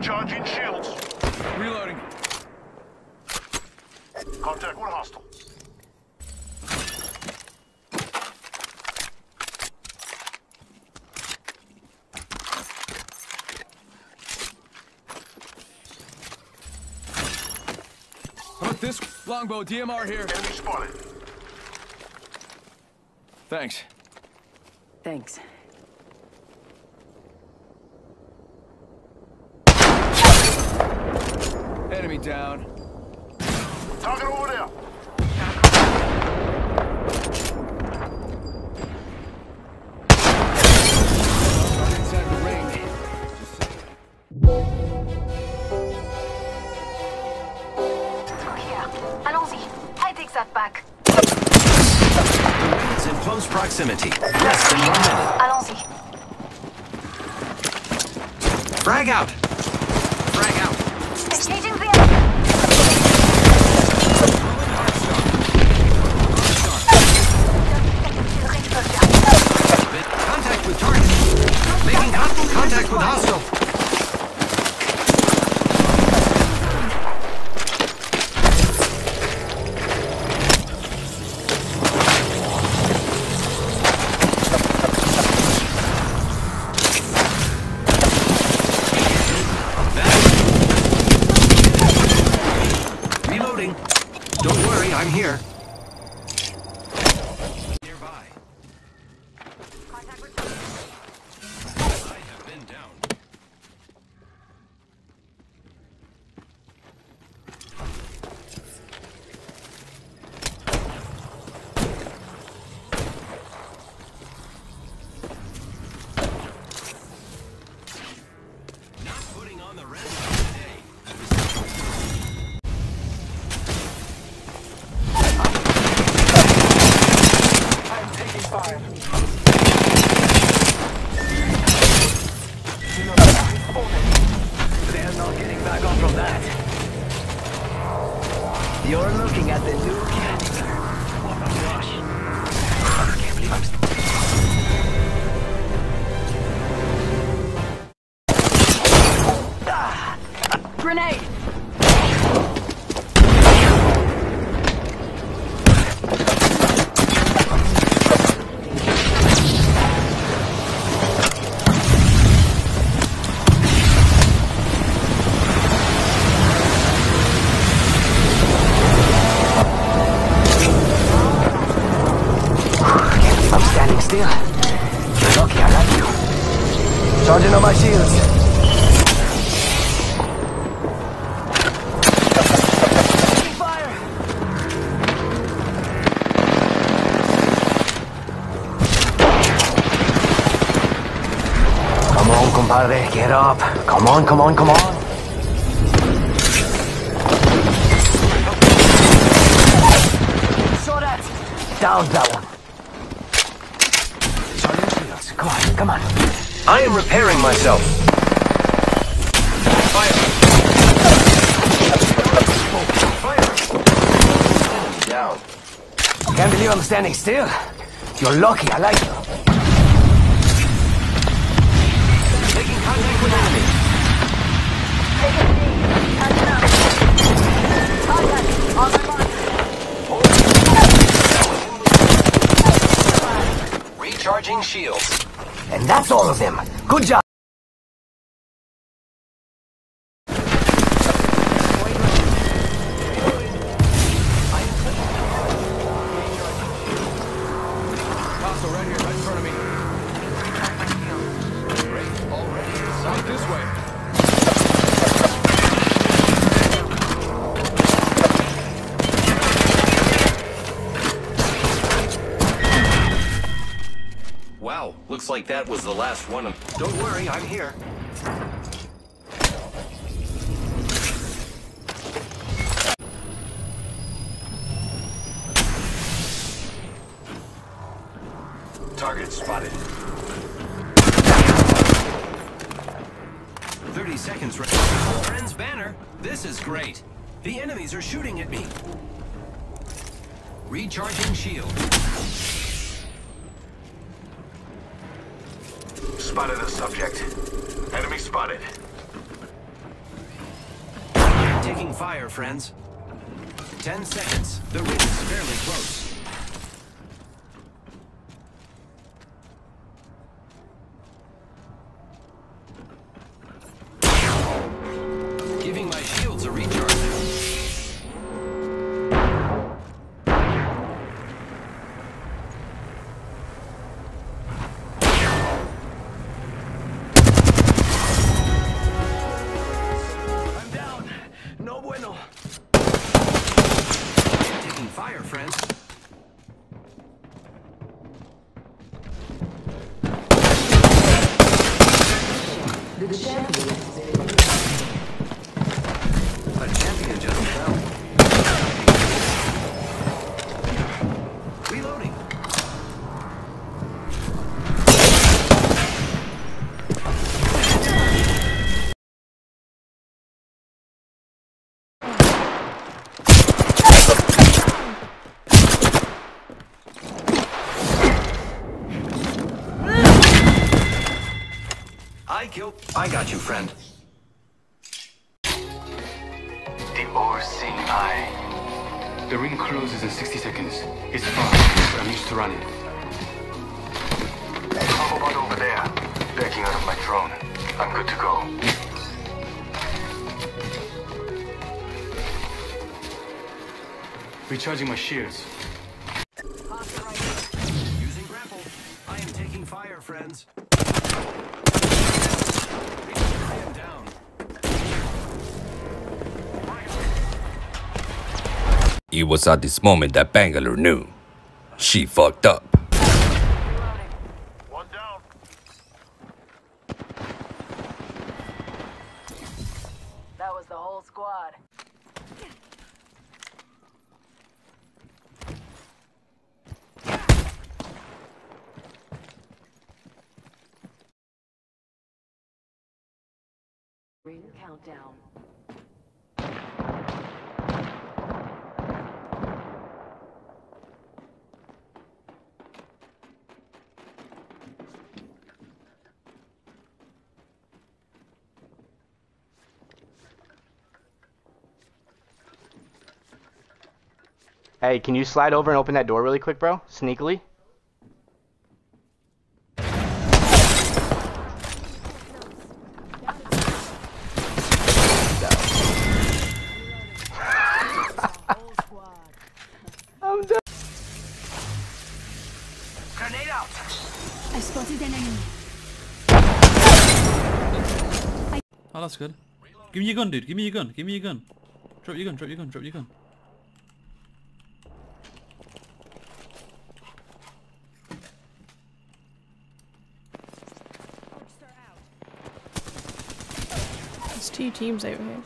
Recharging shields. Reloading. Contact one hostile. Put this? Longbow, DMR here. Enemy spotted. Thanks. Thanks. Enemy down. Target over there. Inside the ring. Through here. Allons-y. I take that back. It's in close proximity. Less than one minute. Allons-y. Frag out! Frag out! Don't worry, I'm here. You're looking at the new canister. Still. You're lucky I like you. Charging on my shields. Come on, compadre, get up. Come on, come on, come on. Saw that. Down that one. Charging shields. Come on. I am repairing myself. Fire! Fire! Down. Can't believe I'm standing still. You're lucky, I like you. Making contact with enemy. Recharging shields. And that's all of them. Good job. Like that was the last one of... Don't worry, I'm here. Target spotted. 30 seconds right. Friend's banner. This is great. The enemies are shooting at me. Recharging shield. Spotted a subject. Enemy spotted. Taking fire, friends. 10 seconds. The ring is fairly close. I got you, friend. The all-seeing eye. The ring closes in 60 seconds. It's fast, but I'm used to running. Combo bot over there. Backing out of my drone. I'm good to go. Recharging my shields. Using grapple. I am taking fire, friends. It was at this moment that Bangalore knew. She fucked up. That was the whole squad. Ring countdown. Hey, can you slide over and open that door really quick, bro? Sneakily? I'm done. I spotted enemy. Oh, that's good. Give me your gun, dude. Give me your gun. Give me your gun. Drop your gun. Drop your gun. Drop your gun. There's two teams over here.